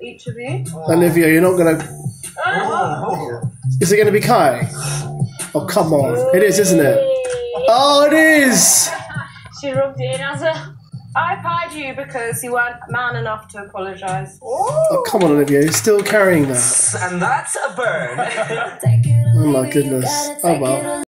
each of you. Olivia, you're not gonna. Is it gonna be Kai? Oh come on! It is, isn't it? Oh, it is. She rubbed it in as a. I pied you because you weren't man enough to apologise. Oh come on, Olivia! You're still carrying that. And that's a burn. Oh my goodness! Oh well.